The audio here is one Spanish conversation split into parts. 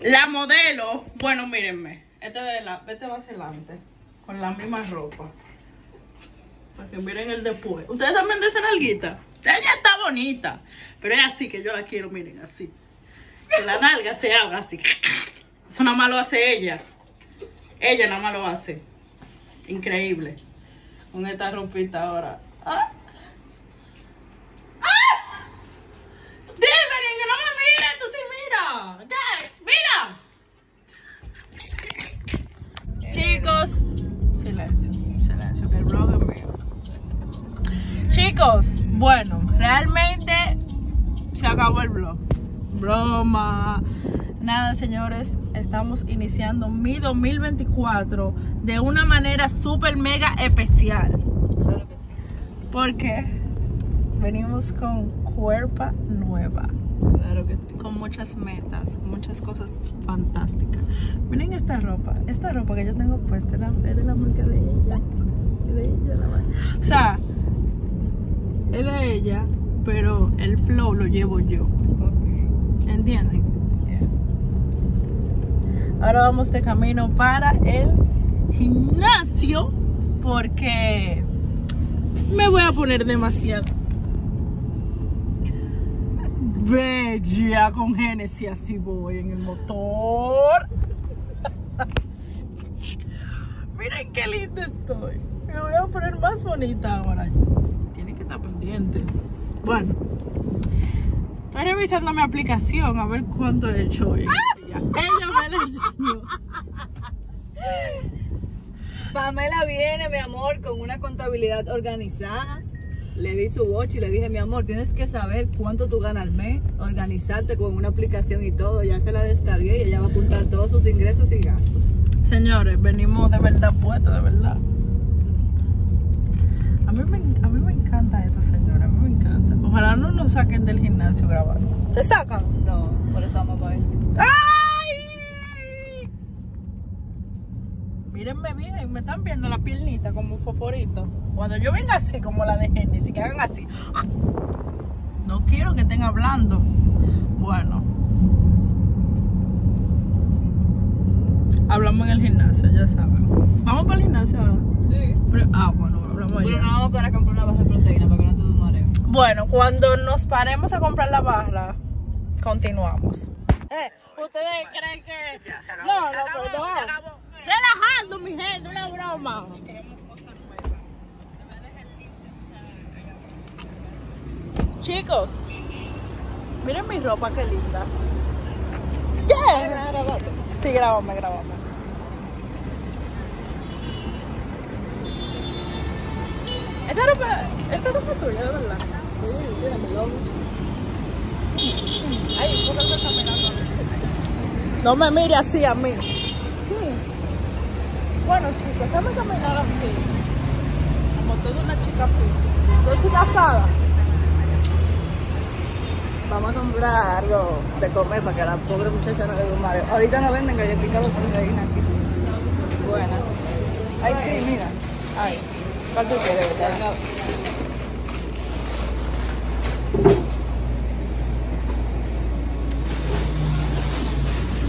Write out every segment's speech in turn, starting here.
La modelo, bueno, mírenme, este, de la, este va hacia adelante, con la misma ropa. Para que miren el después. Ustedes también de esa nalguita. Ella está bonita, pero es así que yo la quiero, miren, así. Que la nalga se abra así. Eso nada más lo hace ella. Ella nada más lo hace. Increíble. Con esta ropita ahora. ¡Ah! ¡Ah! Dime, que no me mires, tú sí mira. Mira. Chicos, silencio, silencio, que el blog es mío. Chicos, bueno, realmente se acabó el blog. Broma. Nada, señores, estamos iniciando mi 2024 de una manera súper mega especial. Claro que sí. Porque venimos con cuerpa nueva, Claro que sí. con muchas metas, muchas cosas fantásticas. Miren esta ropa, esta ropa que yo tengo puesta es, la- es de la marca de ella. Es de ella la marca. O sea, es de ella, pero el flow lo llevo yo. Ok. ¿Entienden? Yeah. Ahora vamos de camino para el gimnasio porque me voy a poner demasiado bella con Genesis así voy en el motor. Miren qué linda estoy. Me voy a poner más bonita ahora. Tiene que estar pendiente. Bueno, estoy revisando mi aplicación a ver cuánto he hecho hoy. Ella me la enseñó. Pamela viene, mi amor, con una contabilidad organizada. Le di su watch y le dije, mi amor, tienes que saber cuánto tú ganas al mes, organizarte con una aplicación y todo. Ya se la descargué y ella va a apuntar todos sus ingresos y gastos. Señores, venimos de verdad puestos, de verdad. A mí, me, a mí me encanta esto, señores. A mí me encanta. Ojalá no nos saquen del gimnasio grabando. ¿Te sacan? No, por eso vamos para eso. ¡Ay! Mírenme bien, me están viendo la piernita como un foforito. Cuando yo venga así, como la de Genesis, que hagan así. No quiero que estén hablando. Bueno. Hablamos en el gimnasio, ya saben. Vamos para el gimnasio ahora. Sí. Pero- ah, bueno, hablamos Pero allá. no vamos para comprar una baja de proteína para que no te dé mareo. Bueno, cuando nos paremos a comprar la barra, continuamos. Eh, ¿Ustedes creen que.? No, no, no. Relajando, mi gente, una broma. Chicos, miren mi ropa, qué linda. ¿Qué? Sí, grabame, grabame. Esa ropa, esa ropa tuya, de verdad. Sí, tiene mi logo. Ay, ¿por qué me está mirando? No me mire así a mí. Bueno, chicos, déjame caminar así. Como toda una chica fit. Yo soy casada. Vamos a comprar algo de comer para que la pobre muchacha no le dé un mareo. Ahorita no venden galletitas de proteína aquí. Buenas. Ay, sí, mira. Ay, ¿cuál tú quieres?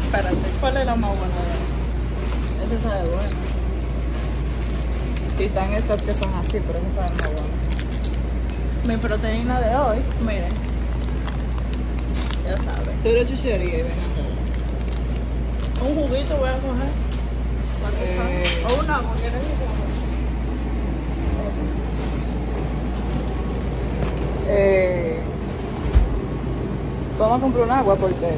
Espérate, ¿cuál es la más buena? Esa sabe buena. Y están estas que son así, pero esa sabe más buena. Mi proteína de hoy, miren. Ya saben. Cero chuchería y ven Un juguito voy a coger. que Eh. O un agua, ¿quieres? Eh, vamos a comprar un agua porque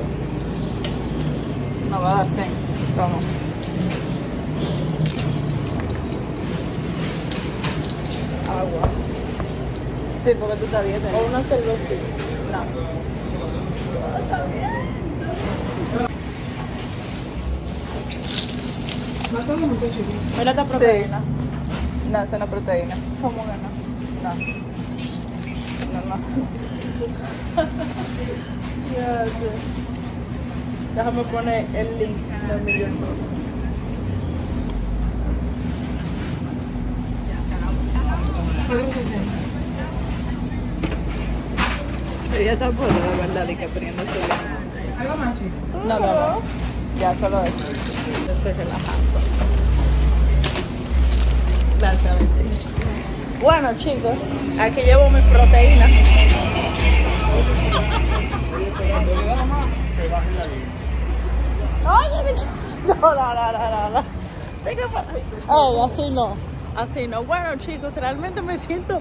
nos va a dar sed. Vamos. Agua. Sí, porque tú estás bien. O una cervecita. No. Mira esta proteína. No, esa no es proteína. ¿Cómo que no? No. No. Déjame poner el link de mi Ella está por la verdad y que poniendo su Algo más, sí. No, no, no. Ya solo eso. Estoy relajando. Gracias. Bueno, chicos, aquí llevo mis proteínas. Oye, no, no, no, no, no, Ay, así no, así no. Bueno, chicos, realmente me siento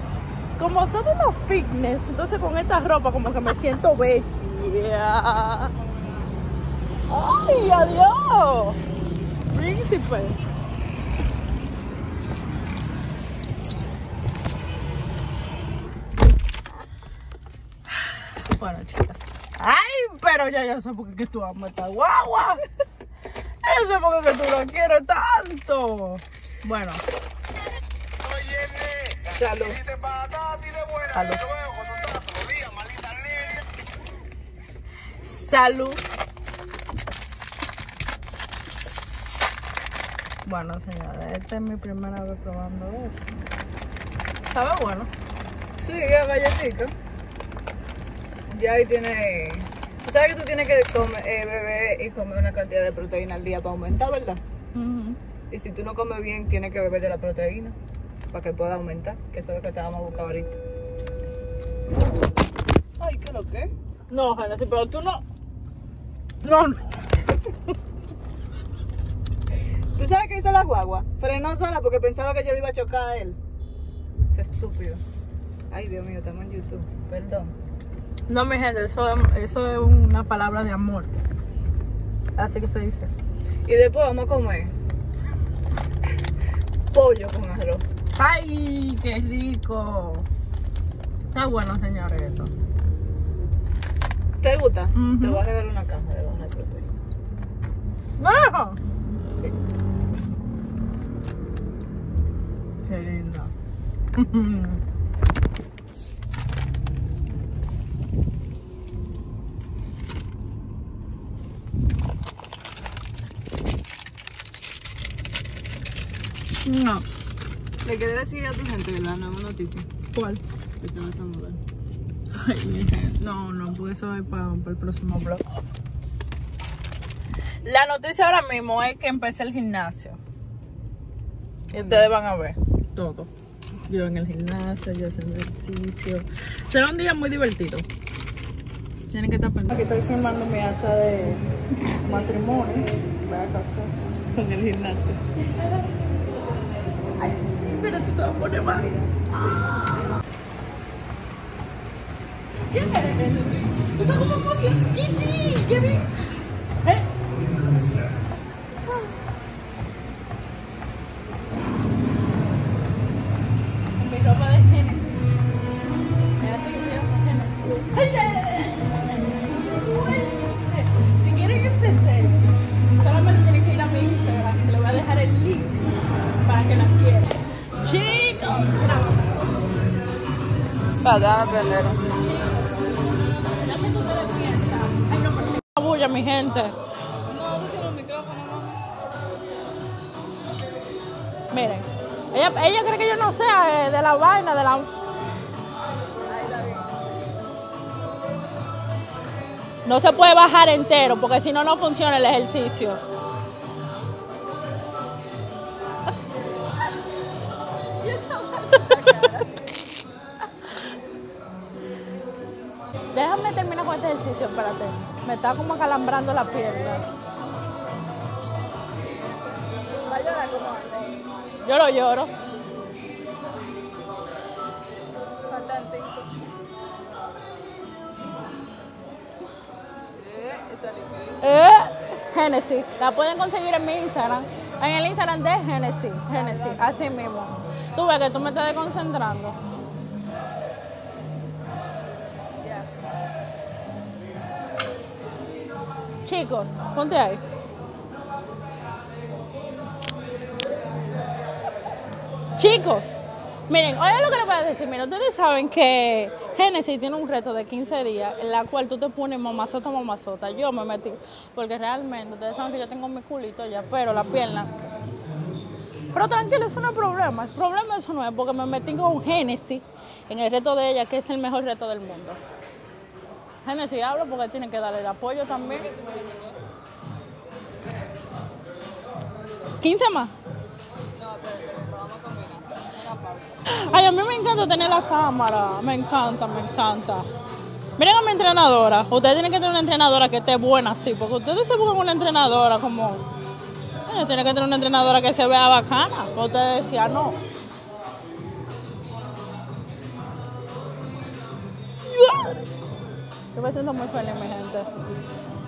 como todo uno fitness. Entonces, con esta ropa, como que me siento bella. ¡Ay, adiós! Príncipe. Bueno, chicas. ¡Ay, pero ya yo sé por qué tú amas esta guagua! Yo sé por qué tú la quieres tanto. Bueno, Salud. salud. Salud. Bueno, señores, esta es mi primera vez probando esto. ¿Sabe bueno? Sí, es galletita. Ya ahí tiene. Tú sabes que tú tienes que comer, eh, beber y comer una cantidad de proteína al día para aumentar, ¿verdad? Ujú. Y si tú no comes bien, tienes que beber de la proteína para que pueda aumentar, que eso es lo que te vamos a buscar ahorita. Ay, ¿qué lo que? No, Genesis, pero tú no. No, no. ¿Tú sabes qué hizo la guagua? Frenó sola porque pensaba que yo le iba a chocar a él. Es estúpido. Ay, Dios mío, estamos en YouTube. Perdón. No, mi gente, eso, eso es una palabra de amor. Así que se dice. Y después vamos a comer pollo con arroz. ¡Ay, qué rico! Está bueno, señores, esto. ¿Te gusta? Te voy a regalar una caja de baja de proteína. ¡No! Sí. Qué linda. No. Le quería decir a tu gente la nueva noticia ¿Cuál? que te vas a mudar. Ay, mi gente. No, no, pues eso es para, el próximo blog. La noticia ahora mismo es que empecé el gimnasio. Y ustedes van a ver todo. Yo en el gimnasio, yo haciendo ejercicio. Será un día muy divertido. Tienen que estar pendientes. Aquí estoy filmando mi acta de matrimonio. Voy a casar con el gimnasio. Ay, pero se va a poner mal. ¿Qué eres? ¿Tú estás como emocionado? ¿Qué una bulla, mi gente. No, tú tienes un micrófono, mamá. Miren, ella, ella cree que yo no sé eh, de la vaina, de la... Ahí está bien. No se puede bajar entero porque si no, no funciona el ejercicio. Espérate. Me está como acalambrando la pierna. Va a llorar como antes. Yo lo lloro. Faltan. Eh. Eh, Genesis. La pueden conseguir en mi Instagram. En el Instagram de Genesis. Genesis, así mismo. Tú ves que tú me estás desconcentrando. Chicos, ponte ahí. Chicos, miren, oye lo que les voy a decir. Miren, ustedes saben que Genesis tiene un reto de 15 días en la cual tú te pones mamazota, mamazota. Yo me metí, porque realmente ustedes saben que yo tengo mi culito ya, pero la pierna. Pero tranquilo, eso no es problema. El problema eso no es porque me metí con Genesis en el reto de ella, que es el mejor reto del mundo. Genesis habla porque tiene que darle el apoyo también. 15 más. Ay, a mí me encanta tener la cámara. Me encanta, me encanta. Miren a mi entrenadora. Ustedes tienen que tener una entrenadora que esté buena así, porque ustedes se buscan una entrenadora como. Tienen que tener una entrenadora que se vea bacana. Ustedes decían, no. Yo me siento muy feliz, mi gente.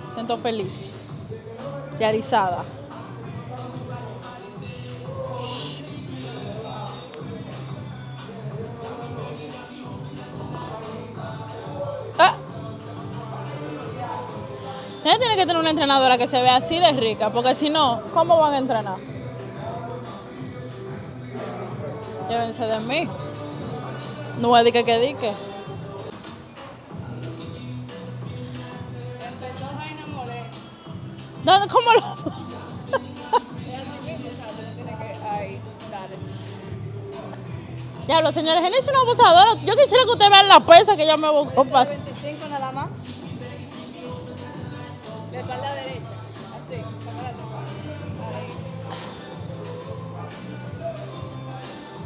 Me siento feliz. Y arizada. Ah. Ustedes tienen que tener una entrenadora que se vea así de rica, porque si no, ¿cómo van a entrenar? Llévense de mí. No es de que que dique. Que. Ahí, dale. Diablo, señores, él es una abusadora. Yo quisiera que ustedes vean la pesa que ella me buscó. pa- 25 nada más. De espalda derecha.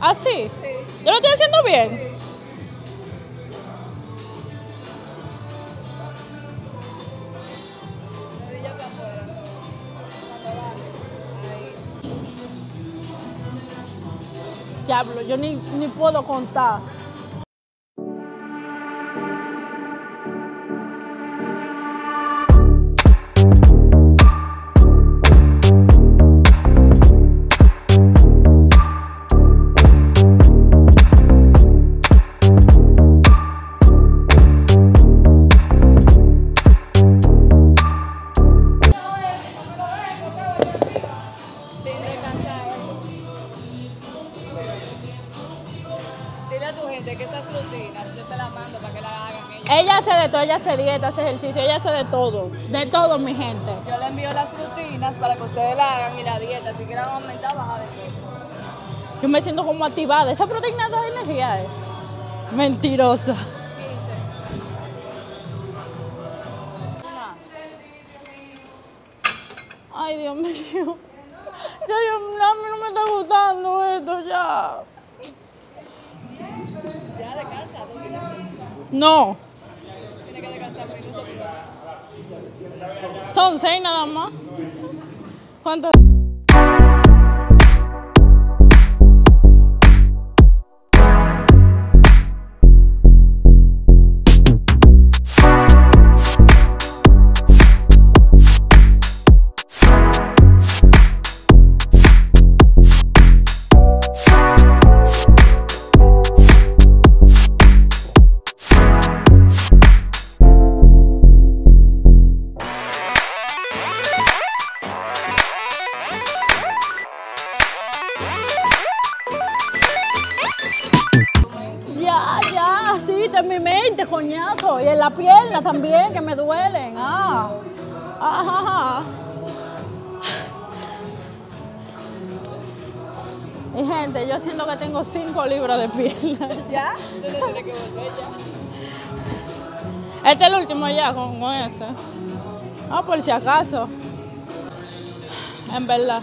Así. Así. Sí. Yo lo estoy haciendo bien. Yo ni, ni puedo contar. Ella hace ella dieta, hace ejercicio, ella hace de todo. De todo, mi gente. Yo le envío las rutinas para que ustedes la hagan y la dieta. Si quieren aumentar, bajar de peso. Yo me siento como activada. Esa proteína da energía, eh. Mentirosa. 15. Una. Ay, Dios mío. Ya, yo, a mí no me está gustando esto, ya. Ya descansa. No, Tiene que descansar minutos. Son seis nada más. ¿Cuántas? Este es el último ya con, con ese. Ah, por si acaso. En verdad.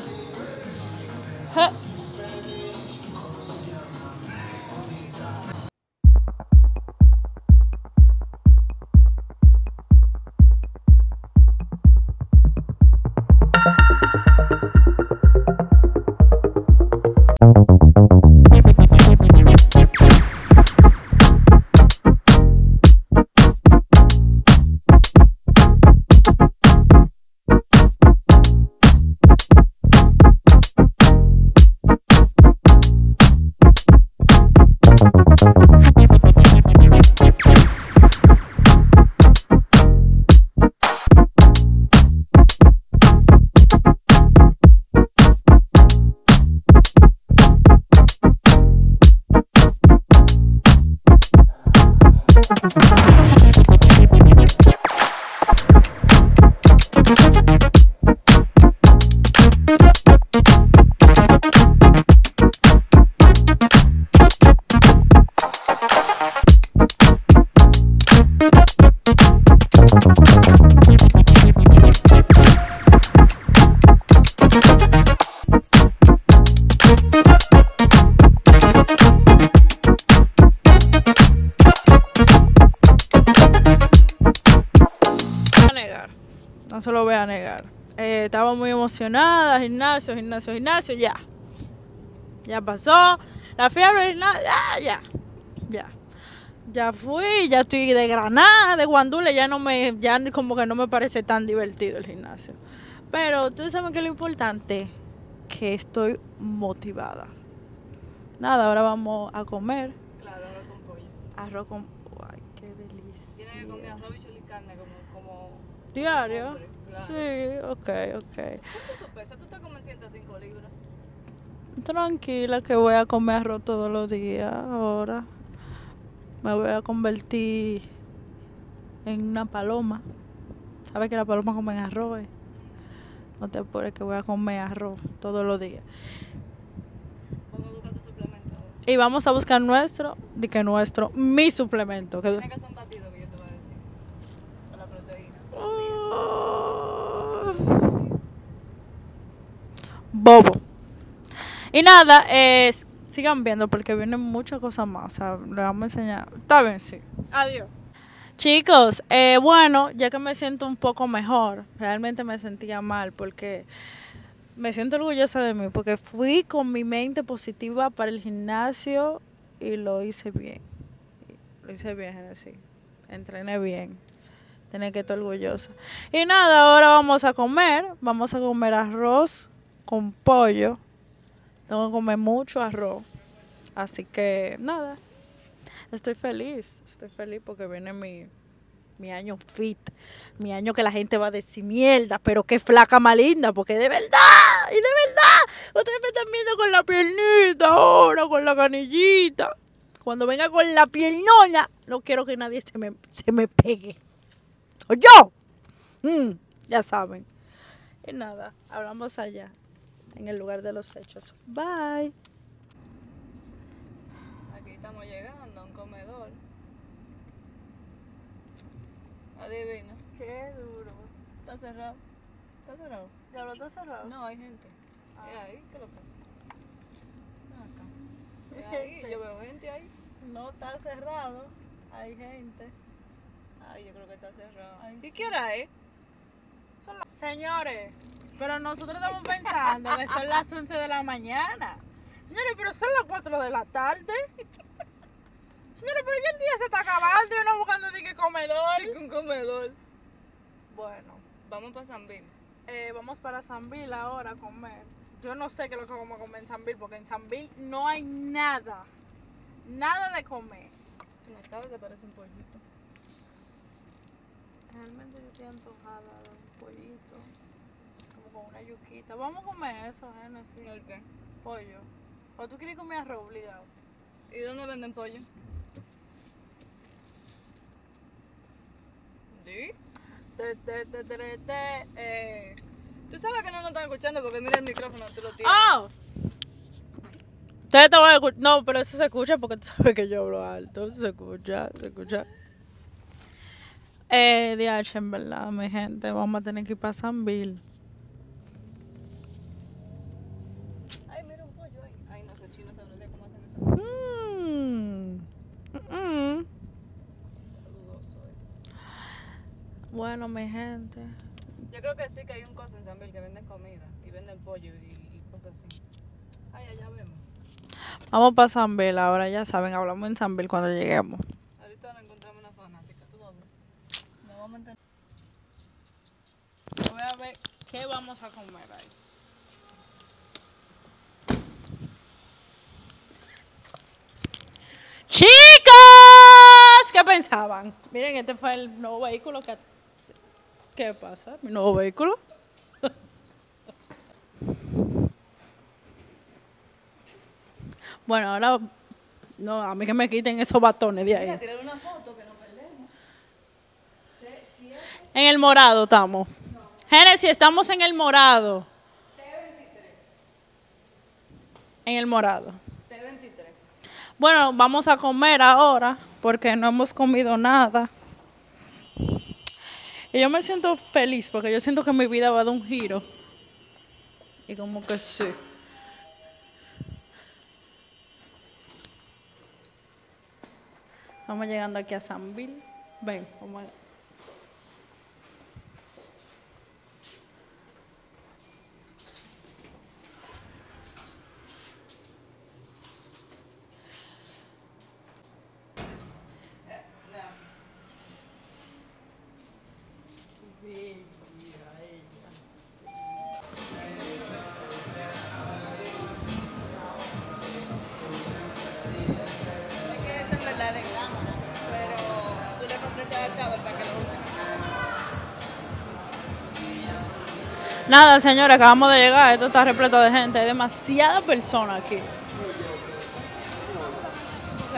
Gimnasio, gimnasio, gimnasio, ya. Ya pasó. La fiebre, gimnasio, ya, ya. Ya. Ya fui, ya estoy de Granada, de Guandule, ya no me, ya como que no me parece tan divertido el gimnasio. Pero ustedes saben que lo importante, que estoy motivada. Nada, ahora vamos a comer Claro, ahora con pollo. arroz con... Ay, qué Tiene que comer delicia. arroz, y carne como, como ¿Diario? Sí, ok, ok. ¿Cuánto tú pesas? Tú estás como en 105 libras. Tranquila que voy a comer arroz todos los días ahora. Me voy a convertir en una paloma. ¿Sabes que las palomas comen arroz? eh? No te apures que voy a comer arroz todos los días. Vamos a buscar tu suplemento. ahora. Y vamos a buscar nuestro, de que nuestro, mi suplemento. Que... Tiene que ser un batido que yo te voy a decir. Para la proteína. Ah. Bobo. Y nada, eh, sigan viendo porque vienen muchas cosas más. O les vamos a enseñar. Está bien, sí. Adiós. Chicos, eh, bueno, ya que me siento un poco mejor, realmente me sentía mal porque me siento orgullosa de mí porque fui con mi mente positiva para el gimnasio y lo hice bien. Lo hice bien, así. Entrené bien. Tenía que estar orgullosa. Y nada, ahora vamos a comer. Vamos a comer arroz con pollo. Tengo que comer mucho arroz. Así que nada. Estoy feliz. Estoy feliz porque viene mi, mi año fit. Mi año que la gente va a decir mierda, pero qué flaca más linda. Porque de verdad, y de verdad, ustedes me están viendo con la piernita ahora, con la canillita. Cuando venga con la piernona, no quiero que nadie se me, se me pegue. ¡O yo! Mm, ya saben. Y nada, hablamos allá, en el lugar de los hechos. Bye. Aquí estamos llegando a un comedor. Adivina. Qué duro. Está cerrado. Está cerrado. ¿Ya lo está cerrado? No, hay gente. Ah. ¿Es ahí? ¿Qué lo? Ven acá. ¿Es ahí? Yo veo gente ahí. No está cerrado. Hay gente. Ay, yo creo que está cerrado. Ay, ¿Y qué hora es? Son las- Señores, pero nosotros estamos pensando que son las 11 de la mañana. Señores, pero son las 4 de la tarde. Señores, pero ya el día se está acabando y uno buscando de qué comedor. Un comedor. Bueno, Vamos para San Bill. eh, vamos para San Bill ahora a comer. Yo no sé qué es lo que vamos a comer en San Bill porque en San Bill no hay nada. Nada de comer. Tú no sabes que parece un pollito. Realmente yo estoy antojada de un pollito. Como con una yuquita. Vamos a comer eso, Genesis. ¿El qué? Pollo. ¿O tú quieres comer arroz obligado? ¿Y dónde venden pollo? ¿Sí? Te, te, te, te, te, te, eh. Tú sabes que no nos están escuchando porque mira el micrófono, tú lo tienes. ¡Oh! Ustedes te van a escuchar. No, pero eso se escucha porque tú sabes que yo hablo alto. Se escucha, se escucha. Eh, DH, en verdad, mi gente. Vamos a tener que ir para San Bill. Ay, mira un pollo ahí. Ay, no sé, chino sabrá de cómo hacen esa Mm. Mm-mm. dudoso eso. Bueno, mi gente. Yo creo que sí que hay un coso en San Bill que venden comida y venden pollo y, y cosas así. Ay, allá vemos. Vamos para San Bill ahora, ya saben. Hablamos en San Bill cuando lleguemos. Ahorita nos encontramos una fanática, tú vas a ver. Me voy a mantener. Voy a ver qué vamos a comer ahí. ¡Chicos! ¿Qué pensaban? Miren, este fue el nuevo vehículo que... ¿Qué pasa? ¿Mi nuevo vehículo? bueno, ahora... No, a mí que me quiten esos batones de ahí. Mira, tirar una foto que no perdemos. En el morado estamos. Génesis, estamos en el morado. En el morado. T23. Bueno, vamos a comer ahora porque no hemos comido nada. Y yo me siento feliz porque yo siento que mi vida va a dar un giro. Y como que sí. Estamos llegando aquí a San Bill. Ven, vamos a... Nada, señores, acabamos de llegar. Esto está repleto de gente. Hay demasiadas personas aquí.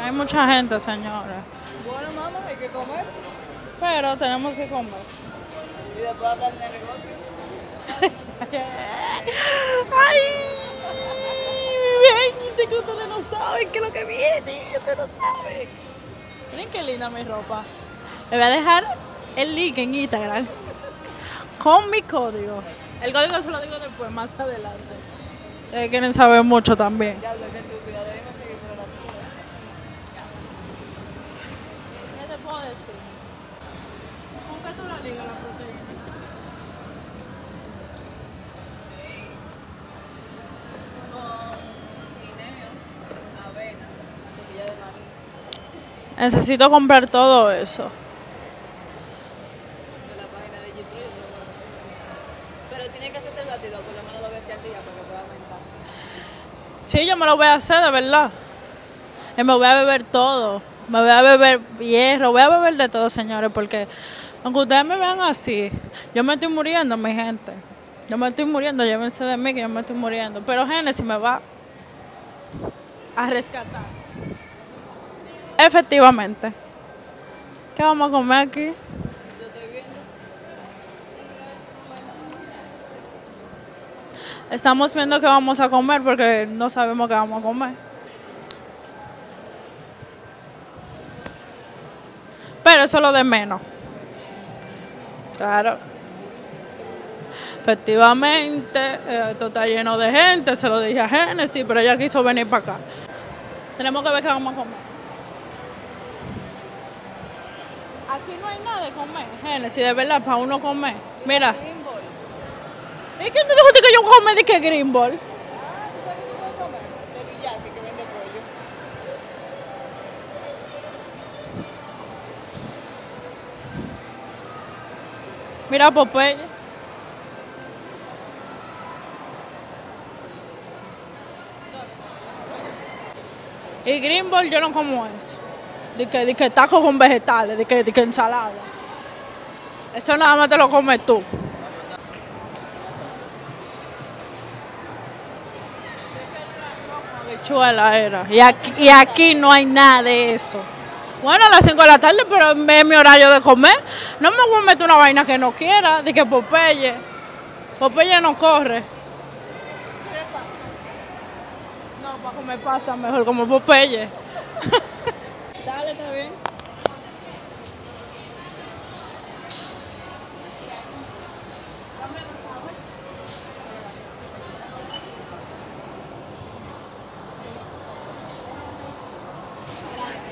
Hay mucha gente, señores. Bueno, mamá, hay que comer. Pero tenemos que comer. Y después hablar de negocio. ¡Ay! Ven, que ustedes no saben qué es lo que viene. Ustedes no saben. Miren qué linda mi ropa. Le voy a dejar el link en Instagram con mi código. El código se lo digo después, más adelante. Ustedes quieren saber mucho también. Diablo, qué estúpida. Debemos seguir por la ascensor. ¿Qué te puedo decir? ¿Con qué tú la ligas la proteína? Con guineo, avena, mantequilla de maní. Necesito comprar todo eso. de la página de YouTube. Pero tiene que hacerte el batido, por lo menos dos veces al día para que pueda aumentar. Sí, yo me lo voy a hacer, de verdad. Y me voy a beber todo. Me voy a beber hierro, voy a beber de todo, señores, porque aunque ustedes me vean así, yo me estoy muriendo, mi gente. Yo me estoy muriendo, llévense de mí que yo me estoy muriendo. Pero Génesis me va a rescatar. Efectivamente. ¿Qué vamos a comer aquí? Yo estoy viendo. Estamos viendo qué vamos a comer porque no sabemos qué vamos a comer. Pero eso es lo de menos. Claro. Efectivamente, eh, esto está lleno de gente, se lo dije a Génesis, pero ella quiso venir para acá. Tenemos que ver qué vamos a comer. Aquí no hay nada de comer, Génesis, de verdad, para uno comer. Mira. ¿Y quién te dijo que yo come de que Green Ball? Ah, ¿tú sabes qué tú puedes comer? Teriyaki que vende pollo. Mira Popeye. Y Green yo no como eso. De que, de que tacos con vegetales, de que, de que ensalada. Eso nada más te lo comes tú. Habichuela era. Y aquí, y aquí no hay nada de eso. Bueno, a las 5 de la tarde, pero es mi horario de comer. No me voy a meter una vaina que no quiera, de que Popeye. Popeye no corre. No, para comer pasta mejor como Popeye. Dale, está bien.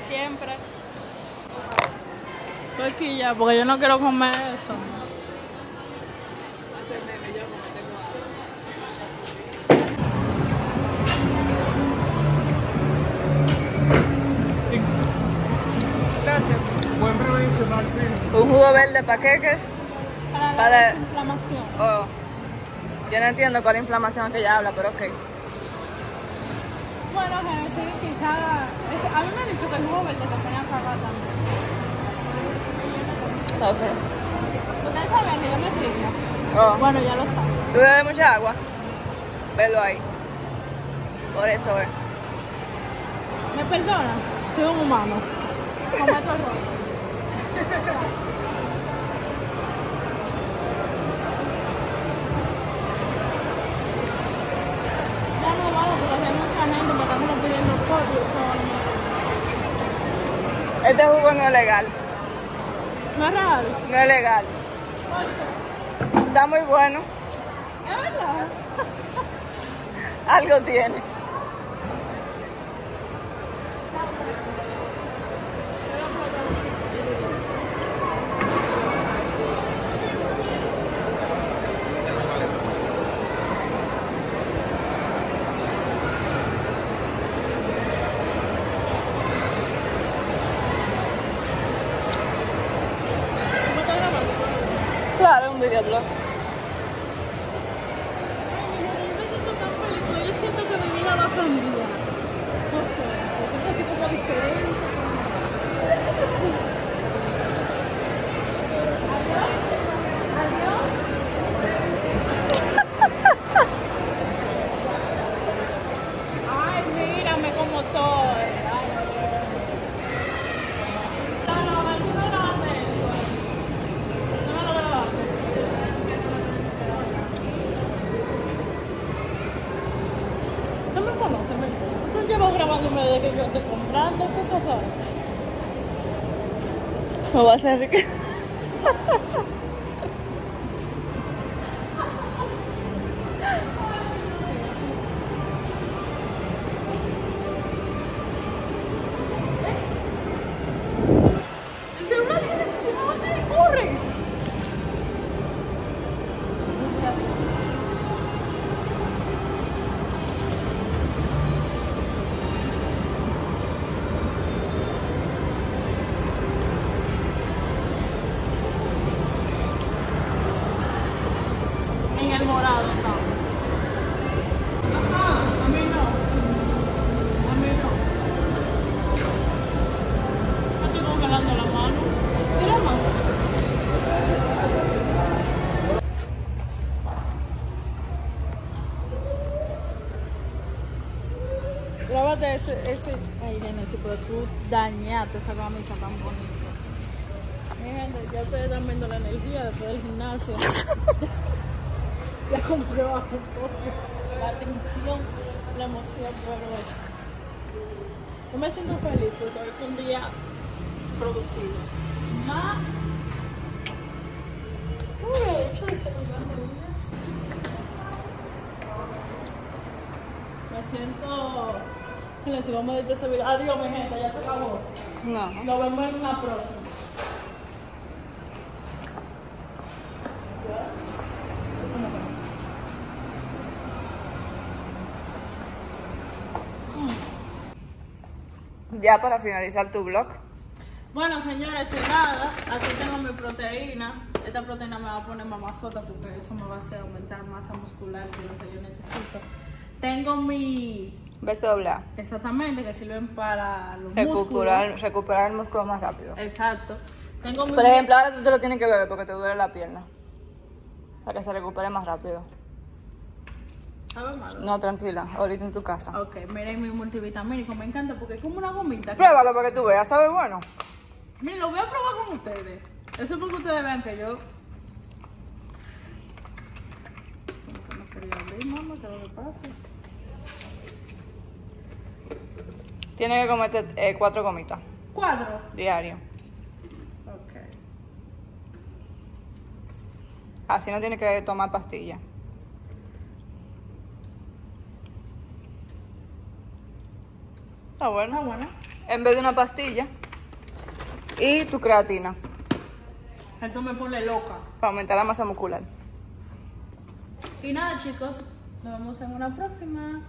Siempre. Estoy aquí ya, porque yo no quiero comer eso. Gracias. Buen. Un jugo verde para qué, qué? Para la Para- inflamación. Oh. Yo no entiendo cuál inflamación que ella habla, pero ok. Bueno, Genesis, quizá. es- a mí me han dicho que el jugo verde te pone a cagar también. Ok. Ustedes saben que yo me trino. Oh. Bueno, ya lo saben. ¿Tú bebes mucha agua? Velo ahí. Por eso es. ¿Me perdonan? Soy un humano. Como fotos. Este jugo no es legal. No es real. No es legal. Está muy bueno. Es verdad. Algo tiene. ¿Cómo estás grabando? Claro, un videoblog. Yo siento que mi vida va a cambiar. No sé, siento así como diferente. Adiós. Adiós. me conoce, me Tú llevas grabándome desde que yo estoy comprando, ¿qué pasa? Me voy ese, ese. Ay, Genesis, pero tú dañaste esa camisa tan bonita. Mi gente, ya ustedes están viendo la energía después del gimnasio. ya compré bajo la tensión, la emoción, pero yo me siento feliz porque hoy fue un día productivo. Más. Me siento. Le sigo a ese video. Adiós, mi gente, ya se acabó. No. Nos vemos en una próxima. Ya para finalizar tu vlog. Bueno, señores, sin nada, aquí tengo mi proteína. Esta proteína me va a poner mamazota porque eso me va a hacer aumentar masa muscular, que es lo que yo necesito. Tengo mi. Beso doble A. Exactamente, que sirven para los Recuperar, músculos. recuperar el músculo más rápido. Exacto. Tengo. Por ejemplo, ahora tú te lo tienes que beber porque te duele la pierna. Para que se recupere más rápido. ¿Sabe malo? No, tranquila, ahorita en tu casa. Ok, miren mi multivitamínico, me encanta porque es como una gomita. que- Pruébalo para que tú veas, ¿sabe bueno? Miren, lo voy a probar con ustedes. Eso es porque ustedes vean que yo. Como que no quería abrir, mamá, ¿qué es lo que pasa? Tienes que comerte eh, cuatro gomitas Cuadro. diario. Ok. Así no tienes que tomar pastillas. Está bueno. Está bueno. En vez de una pastilla. Y tu creatina. Esto me pone loca. Para aumentar la masa muscular. Y nada, chicos. Nos vemos en una próxima.